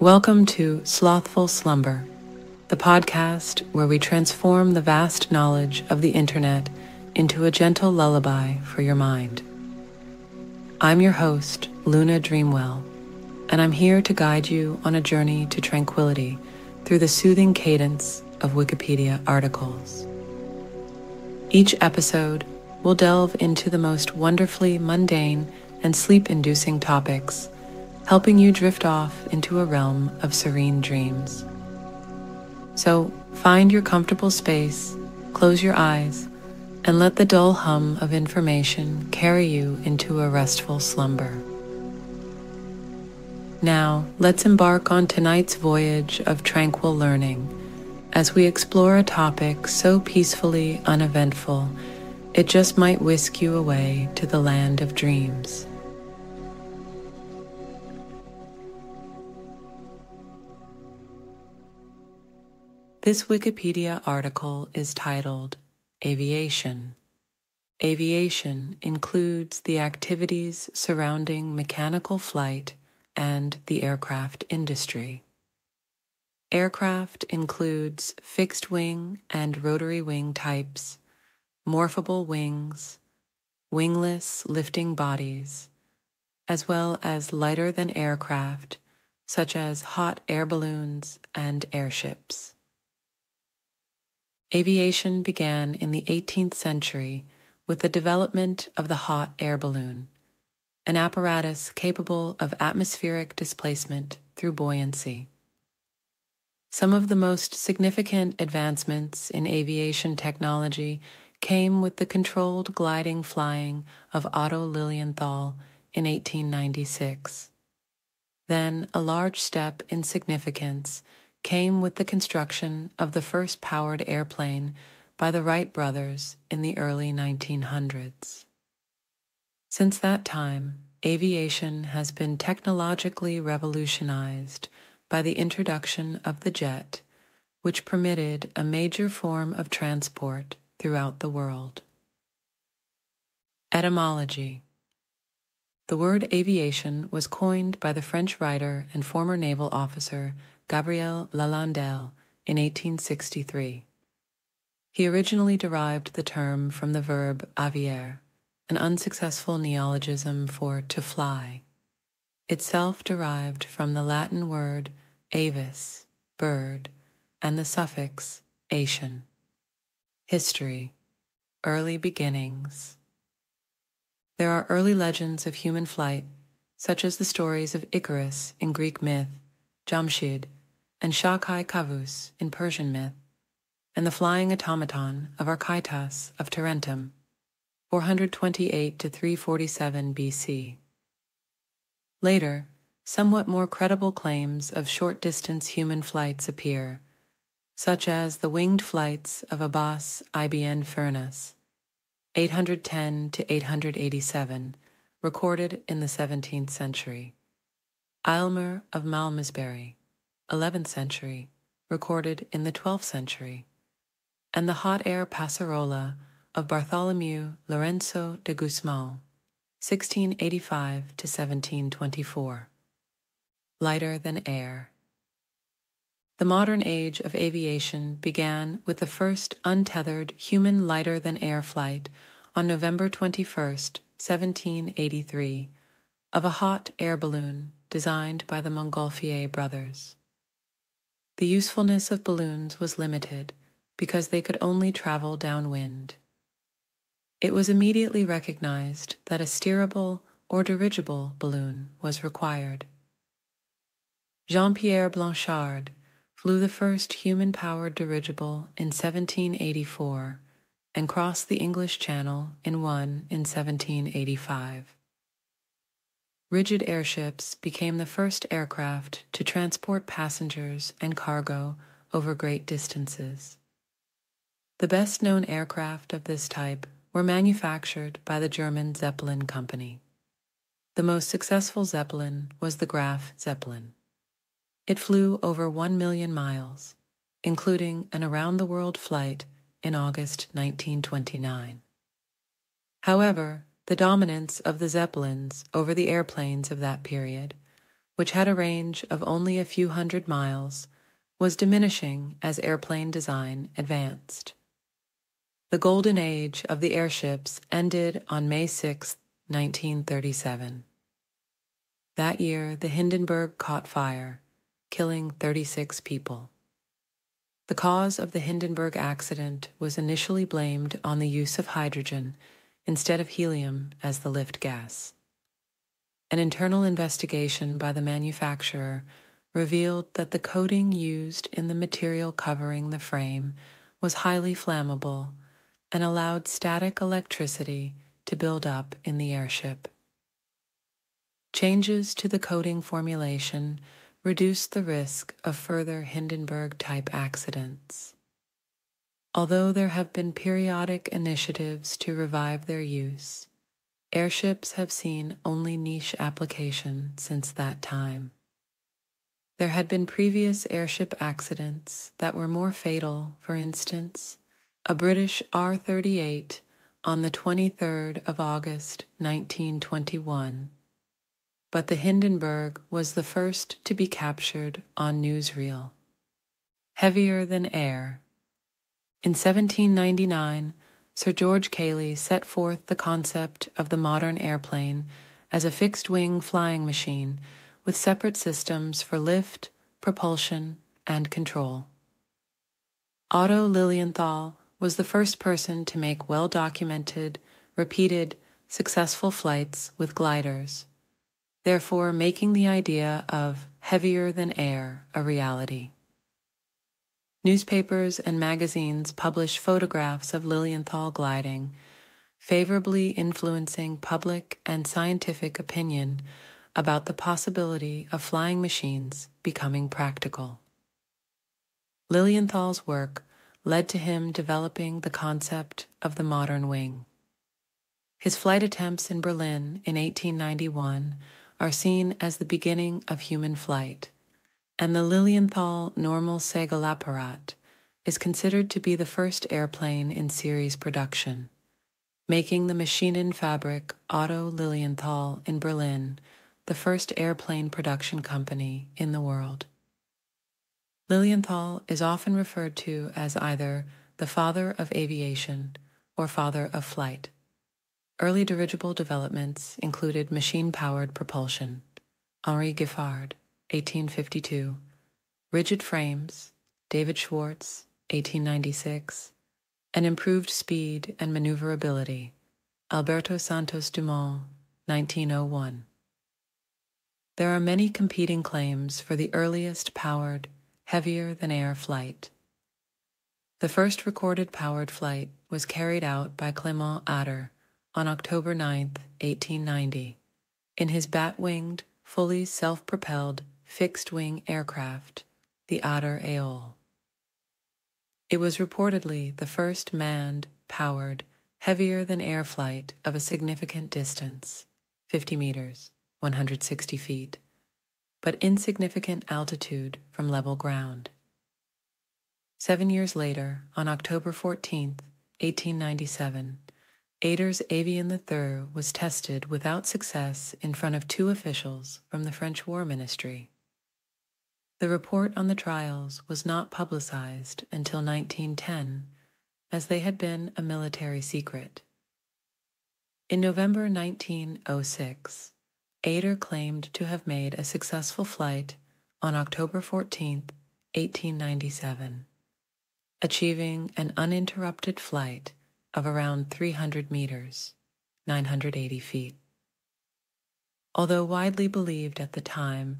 Welcome to Slothful Slumber, the podcast where we transform the vast knowledge of the internet into a gentle lullaby for your mind. I'm your host, Luna Dreamwell, and I'm here to guide you on a journey to tranquility through the soothing cadence of Wikipedia articles. Each episode will delve into the most wonderfully mundane and sleep inducing topics helping you drift off into a realm of serene dreams. So find your comfortable space, close your eyes, and let the dull hum of information carry you into a restful slumber. Now, let's embark on tonight's voyage of tranquil learning as we explore a topic so peacefully uneventful it just might whisk you away to the land of dreams. This Wikipedia article is titled Aviation. Aviation includes the activities surrounding mechanical flight and the aircraft industry. Aircraft includes fixed wing and rotary wing types, morphable wings, wingless lifting bodies, as well as lighter than aircraft such as hot air balloons and airships. Aviation began in the 18th century with the development of the hot air balloon, an apparatus capable of atmospheric displacement through buoyancy. Some of the most significant advancements in aviation technology came with the controlled gliding flying of Otto Lilienthal in 1896. Then a large step in significance came with the construction of the first powered airplane by the Wright brothers in the early 1900s. Since that time, aviation has been technologically revolutionized by the introduction of the jet, which permitted a major form of transport throughout the world. Etymology The word aviation was coined by the French writer and former naval officer Gabriel La Landelle in 1863. He originally derived the term from the verb avier, an unsuccessful neologism for to fly, itself derived from the Latin word avis, bird, and the suffix ation. History, early beginnings. There are early legends of human flight, such as the stories of Icarus in Greek myth, Jamshid and Shah Kay Kavus in Persian myth, and the flying automaton of Archytas of Tarentum, 428 to 347 BC. Later, somewhat more credible claims of short distance human flights appear, such as the winged flights of Abbas ibn Firnas, 810 to 887, recorded in the 17th century. Eilmer of Malmesbury, 11th century, recorded in the 12th century, and the hot air passarola of Bartolomeu Lourenço de Gusmão, 1685 to 1724. Lighter than air. The modern age of aviation began with the first untethered human lighter than air flight on November 21, 1783, of a hot air balloon designed by the Montgolfier brothers. The usefulness of balloons was limited because they could only travel downwind. It was immediately recognized that a steerable or dirigible balloon was required. Jean Pierre Blanchard flew the first human powered dirigible in 1784 and crossed the English Channel in one in 1785 rigid airships became the first aircraft to transport passengers and cargo over great distances. The best known aircraft of this type were manufactured by the German Zeppelin Company. The most successful Zeppelin was the Graf Zeppelin. It flew over 1 million miles, including an around the world flight in August 1929. However, the dominance of the Zeppelins over the airplanes of that period, which had a range of only a few hundred miles, was diminishing as airplane design advanced. The golden age of the airships ended on May 6, 1937. That year, the Hindenburg caught fire, killing 36 people. The cause of the Hindenburg accident was initially blamed on the use of hydrogen instead of helium as the lift gas. An internal investigation by the manufacturer revealed that the coating used in the material covering the frame was highly flammable and allowed static electricity to build up in the airship. Changes to the coating formulation reduced the risk of further Hindenburg type accidents. Although there have been periodic initiatives to revive their use, airships have seen only niche application since that time. There had been previous airship accidents that were more fatal, for instance, a British R 38 on the 23rd of August 1921. But the Hindenburg was the first to be captured on newsreel. Heavier than air in 1799, Sir George Cayley set forth the concept of the modern airplane as a fixed wing flying machine with separate systems for lift, propulsion, and control. Otto Lilienthal was the first person to make well documented, repeated, successful flights with gliders, therefore making the idea of heavier than air a reality. Newspapers and magazines publish photographs of Lilienthal gliding, favorably influencing public and scientific opinion about the possibility of flying machines becoming practical. Lilienthal's work led to him developing the concept of the modern wing. His flight attempts in Berlin in 1891 are seen as the beginning of human flight and the Lilienthal Normal Segelapparat is considered to be the first airplane in series production, making the Maschinenfabrik Otto Lilienthal in Berlin the first airplane production company in the world. Lilienthal is often referred to as either the father of aviation or father of flight. Early dirigible developments included machine powered propulsion. Henri Giffard, 1852, Rigid Frames, David Schwarz, 1896, and Improved Speed and Maneuverability, Alberto Santos Dumont, 1901. There are many competing claims for the earliest powered, heavier than air flight. The first recorded powered flight was carried out by Clement Ader on October 9, 1890, in his bat winged, fully self propelled fixed wing aircraft, the Ader Éole. It was reportedly the first manned, powered, heavier than air flight of a significant distance 50 meters, 160 feet, but insignificant altitude from level ground. Seven years later, on October 14, 1897, Ader's Avion III was tested without success in front of two officials from the French War Ministry. The report on the trials was not publicized until 1910, as they had been a military secret. In November 1906, Ader claimed to have made a successful flight on October 14, 1897, achieving an uninterrupted flight of around 300 meters, 980 feet. Although widely believed at the time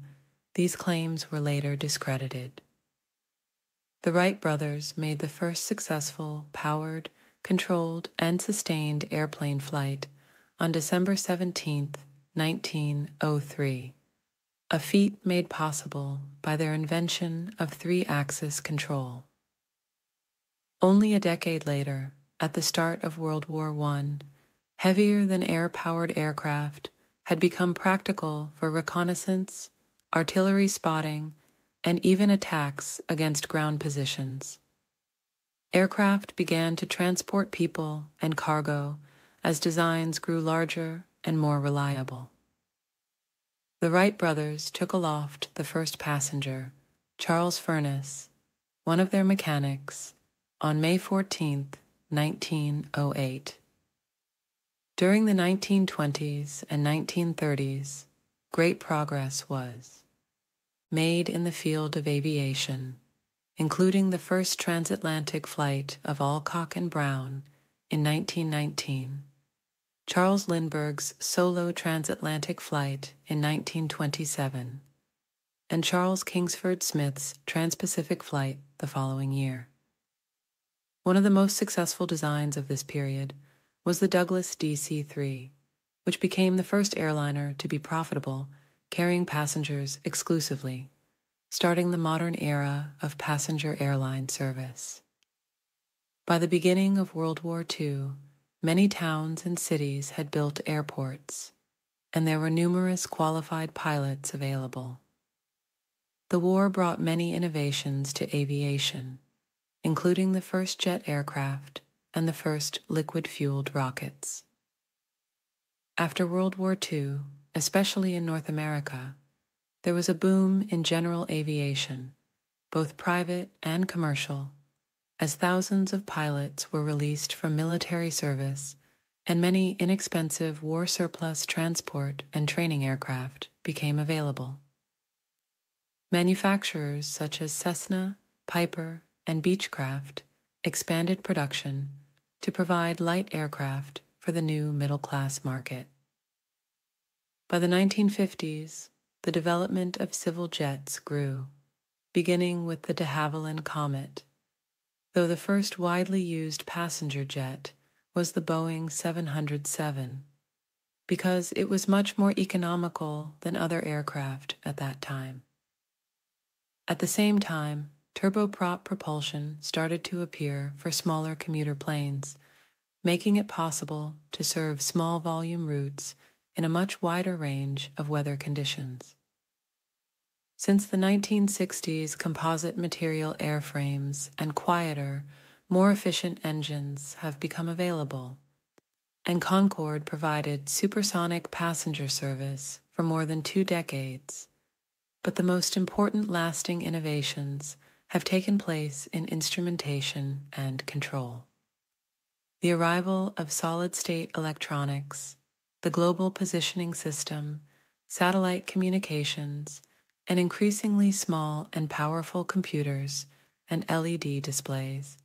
these claims were later discredited. The Wright brothers made the first successful, powered, controlled, and sustained airplane flight on December 17, 1903, a feat made possible by their invention of three axis control. Only a decade later, at the start of World War I, heavier than air powered aircraft had become practical for reconnaissance artillery spotting, and even attacks against ground positions. aircraft began to transport people and cargo as designs grew larger and more reliable. The Wright brothers took aloft the first passenger, Charles Furnas, one of their mechanics, on May 14, 1908. During the 1920s and 1930s, great progress was made in the field of aviation, including the first transatlantic flight of Alcock and Brown in 1919 Charles Lindbergh's solo transatlantic flight in 1927, and Charles Kingsford Smith's transpacific flight the following year. One of the most successful designs of this period was the Douglas DC 3, which became the first airliner to be profitable, carrying passengers exclusively, starting the modern era of passenger airline service. By the beginning of World War II, Many towns and cities had built airports, and there were numerous qualified pilots available. The war brought many innovations to aviation, including the first jet aircraft and the first liquid fueled rockets. After World War II, especially in North America, there was a boom in general aviation, both private and commercial as thousands of pilots were released from military service and many inexpensive war surplus transport and training aircraft became available. Manufacturers such as Cessna, Piper, and Beechcraft expanded production to provide light aircraft for the new middle class market. By the 1950s, the development of civil jets grew, beginning with the de Havilland Comet though the first widely used passenger jet was the Boeing 707, because it was much more economical than other aircraft at that time. At the same time, turboprop propulsion started to appear for smaller commuter planes, making it possible to serve small volume routes in a much wider range of weather conditions. Since the 1960s, composite material airframes and quieter, more efficient engines have become available, and Concorde provided supersonic passenger service for more than two decades. But the most important lasting innovations have taken place in instrumentation and control. The arrival of solid state electronics, the global positioning system, satellite communications, and increasingly small and powerful computers and LED displays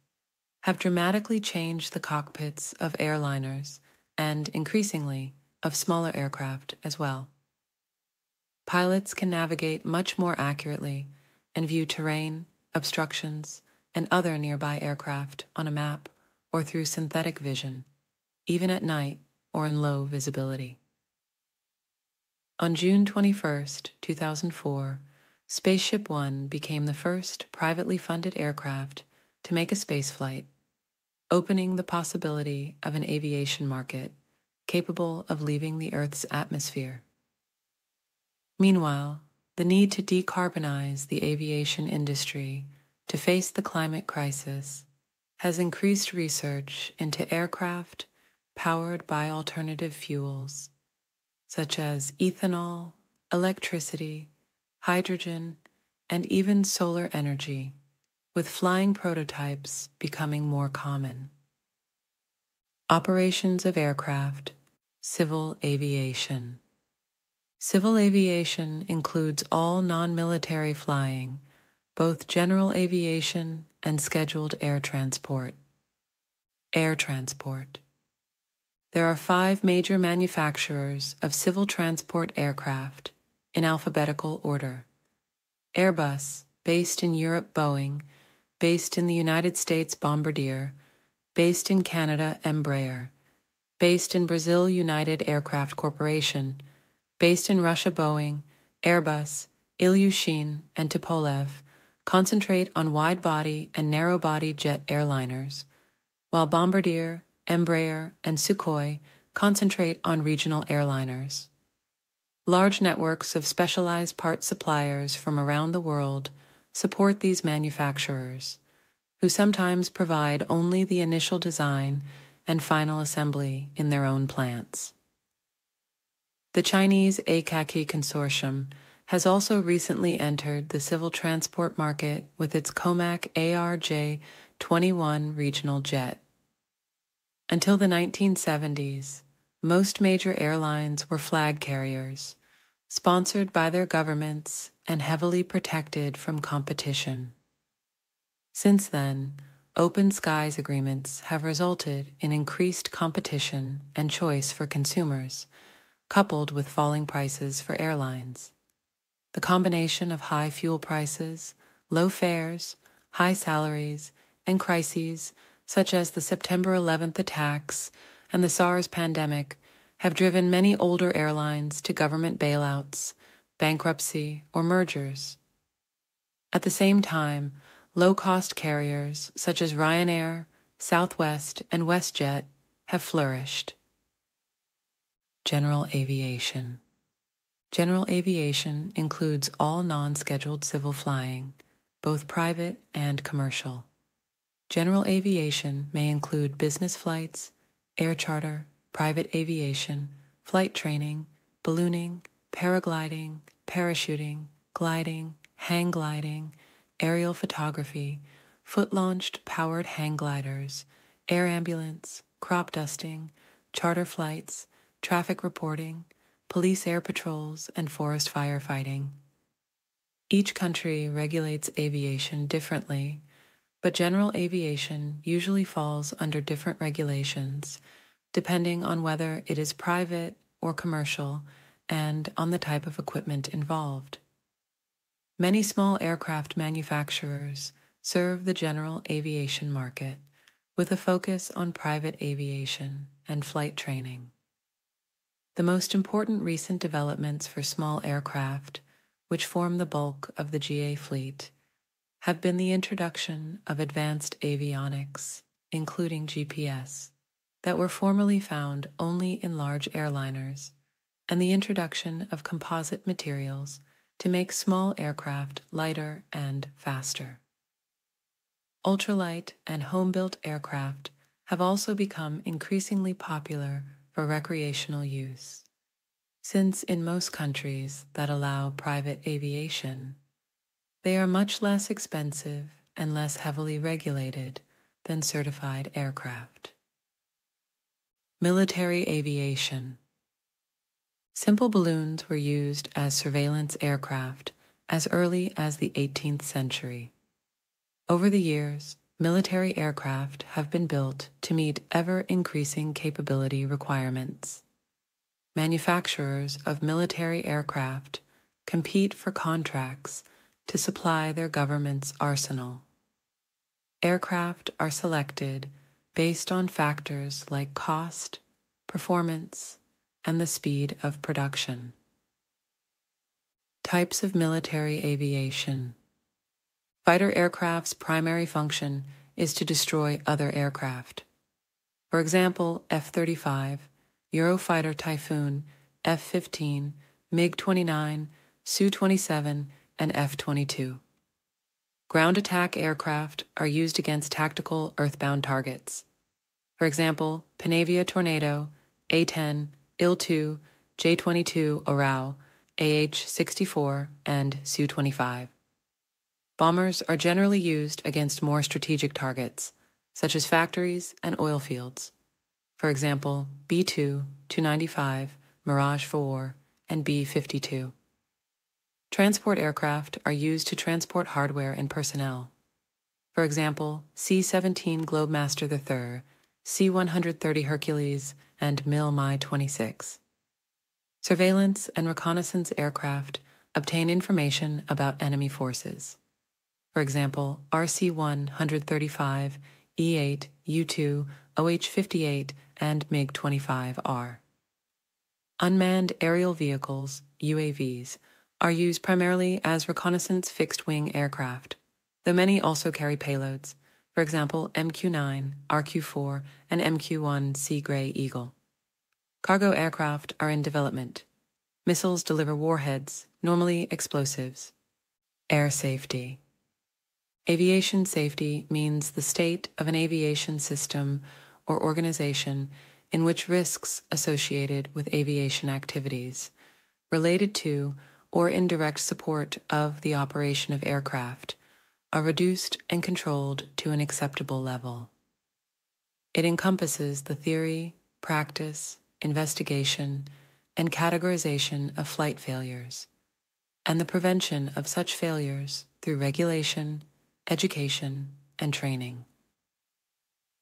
have dramatically changed the cockpits of airliners and, increasingly, of smaller aircraft as well. Pilots can navigate much more accurately and view terrain, obstructions, and other nearby aircraft on a map or through synthetic vision, even at night or in low visibility. On June 21, 2004, Spaceship One became the first privately funded aircraft to make a spaceflight, opening the possibility of an aviation market capable of leaving the Earth's atmosphere. Meanwhile, the need to decarbonize the aviation industry to face the climate crisis has increased research into aircraft powered by alternative fuels such as ethanol, electricity, hydrogen, and even solar energy, with flying prototypes becoming more common. Operations of aircraft, civil aviation. Civil aviation includes all non military flying, both general aviation and scheduled air transport. Air transport. There are five major manufacturers of civil transport aircraft in alphabetical order Airbus, based in Europe, Boeing, based in the United States, Bombardier, based in Canada, Embraer, based in Brazil, United Aircraft Corporation, based in Russia, Boeing, Airbus, Ilyushin, and Tupolev concentrate on wide body and narrow body jet airliners, while Bombardier, Embraer, and Sukhoi concentrate on regional airliners. Large networks of specialized part suppliers from around the world support these manufacturers, who sometimes provide only the initial design and final assembly in their own plants. The Chinese ACACI Consortium has also recently entered the civil transport market with its COMAC ARJ 21 regional jet. Until the 1970s, most major airlines were flag carriers, sponsored by their governments and heavily protected from competition. Since then, open skies agreements have resulted in increased competition and choice for consumers, coupled with falling prices for airlines. The combination of high fuel prices, low fares, high salaries, and crises such as the September 11th attacks and the SARS pandemic have driven many older airlines to government bailouts, bankruptcy, or mergers. At the same time, low cost carriers such as Ryanair, Southwest, and WestJet have flourished. General Aviation General aviation includes all non scheduled civil flying, both private and commercial. General aviation may include business flights, air charter, private aviation, flight training, ballooning, paragliding, parachuting, gliding, hang gliding, aerial photography, foot launched powered hang gliders, air ambulance, crop dusting, charter flights, traffic reporting, police air patrols, and forest firefighting. Each country regulates aviation differently, but general aviation usually falls under different regulations depending on whether it is private or commercial and on the type of equipment involved. Many small aircraft manufacturers serve the general aviation market with a focus on private aviation and flight training. The most important recent developments for small aircraft, which form the bulk of the GA fleet, have been the introduction of advanced avionics, including GPS, that were formerly found only in large airliners, and the introduction of composite materials to make small aircraft lighter and faster. Ultralight and home built aircraft have also become increasingly popular for recreational use, since in most countries that allow private aviation, they are much less expensive and less heavily regulated than certified aircraft. Military aviation. Simple balloons were used as surveillance aircraft as early as the 18th century. Over the years, military aircraft have been built to meet ever increasing capability requirements. Manufacturers of military aircraft compete for contracts to supply their government's arsenal. Aircraft are selected based on factors like cost, performance, and the speed of production. Types of military aviation. Fighter aircraft's primary function is to destroy other aircraft. For example, F 35, Eurofighter Typhoon, F 15, MiG 29, Su 27, and F 22. Ground attack aircraft are used against tactical earthbound targets. For example, Panavia Tornado, A 10, IL 2, J 22 Orao, AH 64, and Su 25. Bombers are generally used against more strategic targets, such as factories and oil fields. For example, B 2, 295, Mirage 4, and B 52. Transport aircraft are used to transport hardware and personnel. For example, C 17 Globemaster III, C 130 Hercules, and MIL Mi 26. Surveillance and reconnaissance aircraft obtain information about enemy forces for example, RC 135, E8, U2, OH 58, and MiG 25R. Unmanned aerial vehicles, UAVs, are used primarily as reconnaissance fixed wing aircraft, though many also carry payloads, for example, MQ 9, RQ 4, and MQ 1C Gray Eagle. Cargo aircraft are in development. Missiles deliver warheads, normally explosives. Air safety. Aviation safety means the state of an aviation system or organization in which risks associated with aviation activities, related to or in direct support of the operation of aircraft, are reduced and controlled to an acceptable level. It encompasses the theory, practice, investigation, and categorization of flight failures, and the prevention of such failures through regulation, education, and training.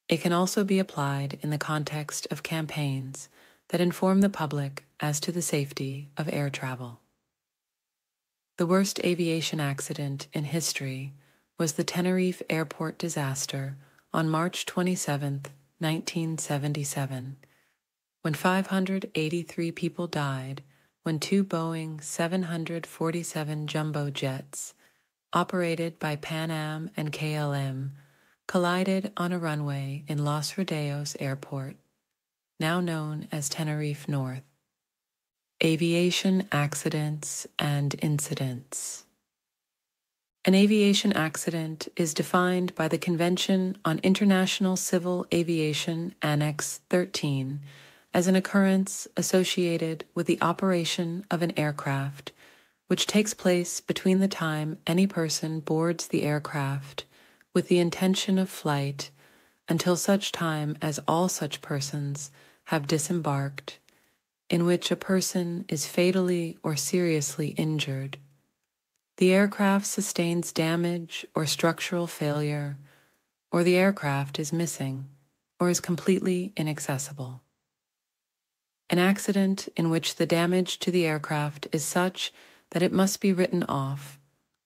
It can also be applied in the context of campaigns that inform the public as to the safety of air travel. The worst aviation accident in history was the Tenerife airport disaster on March 27, 1977, when 583 people died when two Boeing 747 jumbo jets, operated by Pan Am and KLM, collided on a runway in Los Rodeos Airport, now known as Tenerife North. Aviation Accidents and Incidents An aviation accident is defined by the Convention on International Civil Aviation Annex 13 as an occurrence associated with the operation of an aircraft, which takes place between the time any person boards the aircraft with the intention of flight until such time as all such persons have disembarked, in which a person is fatally or seriously injured. The aircraft sustains damage or structural failure, or the aircraft is missing or is completely inaccessible. An accident in which the damage to the aircraft is such that it must be written off,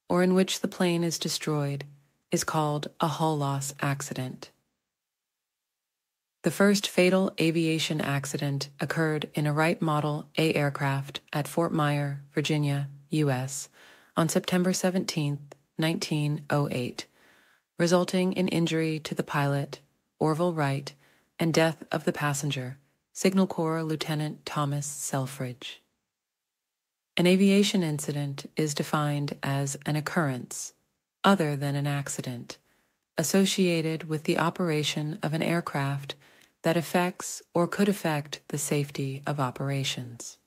or in which the plane is destroyed is called a hull loss accident. The first fatal aviation accident occurred in a Wright Model A aircraft at Fort Myer, Virginia, U.S., on September 17, 1908, resulting in injury to the pilot, Orville Wright, and death of the passenger, Signal Corps Lieutenant Thomas Selfridge. An aviation incident is defined as an occurrence other than an accident associated with the operation of an aircraft that affects or could affect the safety of operations.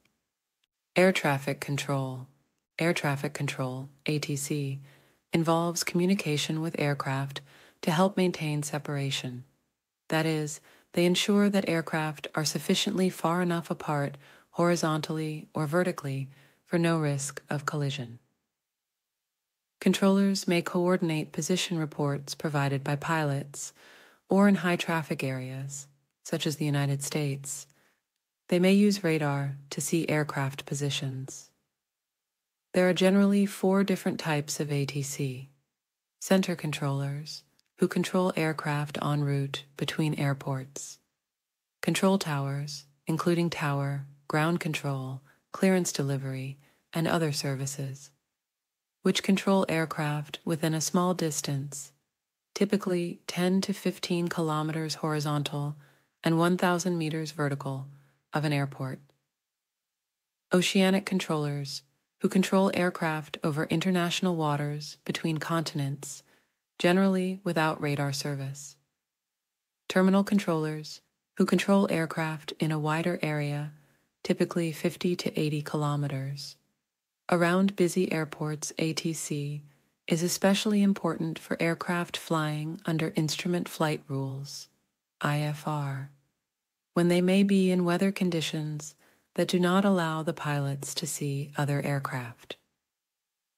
Air traffic control, air traffic control, ATC, involves communication with aircraft to help maintain separation. That is, they ensure that aircraft are sufficiently far enough apart horizontally or vertically for no risk of collision. Controllers may coordinate position reports provided by pilots or in high traffic areas, such as the United States. They may use radar to see aircraft positions. There are generally four different types of ATC center controllers, who control aircraft en route between airports, control towers, including tower, ground control, clearance delivery, and other services which control aircraft within a small distance, typically 10 to 15 kilometers horizontal and 1,000 meters vertical, of an airport. Oceanic controllers, who control aircraft over international waters between continents, generally without radar service. Terminal controllers, who control aircraft in a wider area, typically 50 to 80 kilometers. Around busy airports, ATC is especially important for aircraft flying under Instrument Flight Rules, IFR, when they may be in weather conditions that do not allow the pilots to see other aircraft.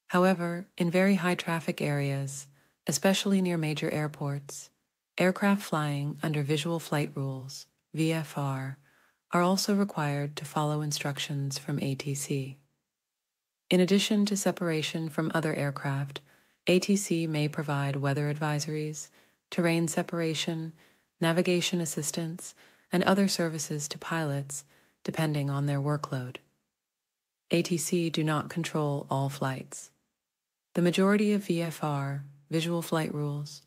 However, in very high traffic areas, especially near major airports, aircraft flying under Visual Flight Rules, VFR, are also required to follow instructions from ATC. In addition to separation from other aircraft, ATC may provide weather advisories, terrain separation, navigation assistance, and other services to pilots depending on their workload. ATC do not control all flights. The majority of VFR, visual flight rules,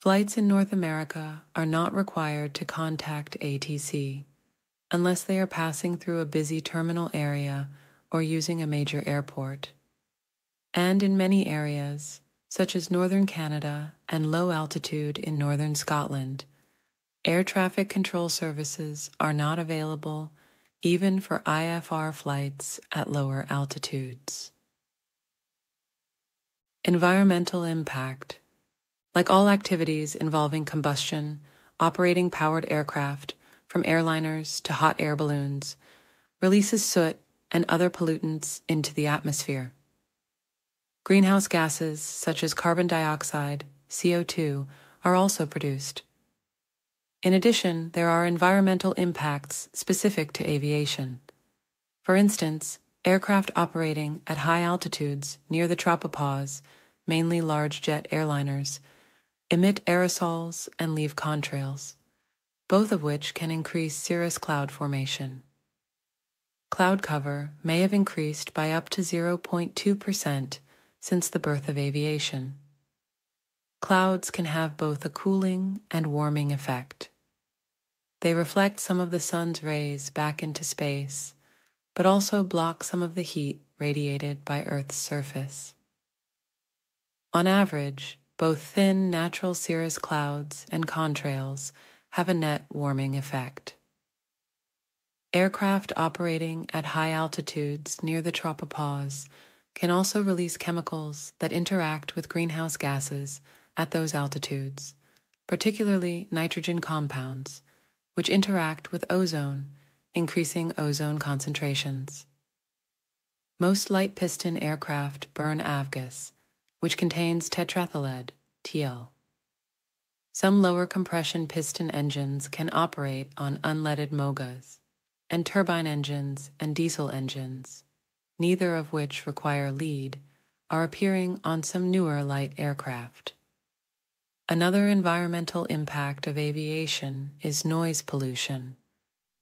flights in North America are not required to contact ATC unless they are passing through a busy terminal area or using a major airport. And in many areas, such as northern Canada and low altitude in northern Scotland, air traffic control services are not available even for IFR flights at lower altitudes. Environmental impact. Like all activities involving combustion, operating powered aircraft, from airliners to hot air balloons, releases soot and other pollutants into the atmosphere. Greenhouse gases such as carbon dioxide, CO2, are also produced. In addition, there are environmental impacts specific to aviation. For instance, aircraft operating at high altitudes near the tropopause, mainly large jet airliners, emit aerosols and leave contrails, both of which can increase cirrus cloud formation. Cloud cover may have increased by up to 0.2% since the birth of aviation. Clouds can have both a cooling and warming effect. They reflect some of the sun's rays back into space, but also block some of the heat radiated by Earth's surface. On average, both thin natural cirrus clouds and contrails have a net warming effect. Aircraft operating at high altitudes near the tropopause can also release chemicals that interact with greenhouse gases at those altitudes, particularly nitrogen compounds, which interact with ozone, increasing ozone concentrations. Most light piston aircraft burn avgas, which contains tetraethyllead, TL. Some lower compression piston engines can operate on unleaded mogas, and turbine engines and diesel engines neither of which require lead, are appearing on some newer light aircraft. Another environmental impact of aviation is noise pollution,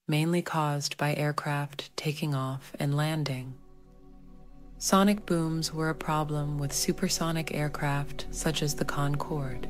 mainly caused by aircraft taking off and landing. Sonic booms were a problem with supersonic aircraft such as the Concorde.